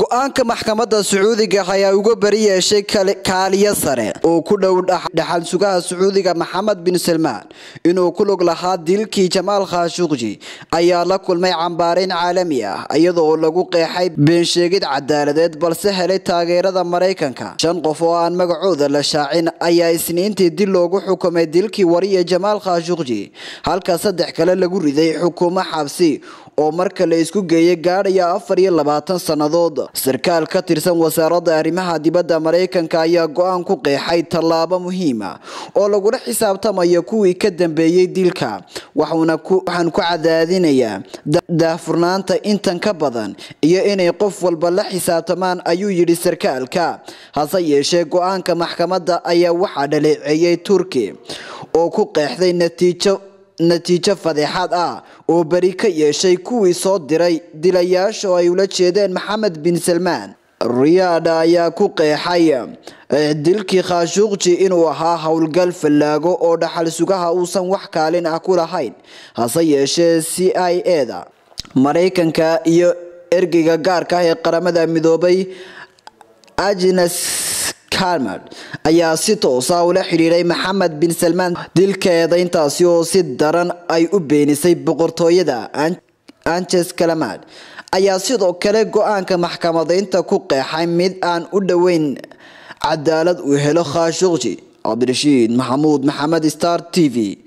go'aanka maxkamadda sacuudiga ayaa uga bari yeeshay kaaliyo sare oo ku dhow dhaxal sugaha sacuudiga maxamed bin salmaan. Inuu ku lug lahaa dilkii jamaal khashuqji ayaa la kulmay cambaareyn caalami ah iyadoo lagu qeexay beensheegid cadaaladeed balse helay taageerada maraykanka shan qof oo aan magacooda la shaacin ayaa isniintii dil loogu xukumay dilkii wariya jamaal khashuqji halka saddex kale lagu riday xukuumo xabsi oo marka la isku geeyay gaadhaya afar iyo labaatan sannadood sarkaal ka tirsan wasaaradda arrimaha dibadda maraykanka ayaa go'aan ku qeexay tallaabo muhiima oo lagula xisaabtamayo kuwii ka dambeeyey dilka waxaan ku cadaadinayaa daahfurnaanta intan ka badan iyo inay qof walba la xisaabtamaan ayuu yidhi sarkaalka. Hase yeeshee go'aanka maxkamadda ayaa waxaa dhaleeceeyey turki oo ku qeexday natiijo natiijo fadeexad ah oo beri ka yeeshay kuwii soo diray dilayaasha oo ay ula jeedeen maxamed bin salmaan. Riyaadha ayaa ku qeexay dilkii khashuqji inuu ahaa howlgal fallaago oo dhaxal sugaha uusan wax kaalin ah ku lahayn hase yeeshee c i e da maraykanka iyo ergeyga gaarka ah ee qaramada midoobay agnes ayaa si toosa ula xidhiiray maxamed bin salmaan. Dilkeeda intaasi oo si daran ay u beenisay boqortooyada anges kalamad ayaa sidoo kale go'aanka maxkamadeynta ku qeexay mid aan u dhoweyn cadaalad uu helo khashuqji cabdirashiid maxamuud maxamed star t v